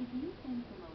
If you think the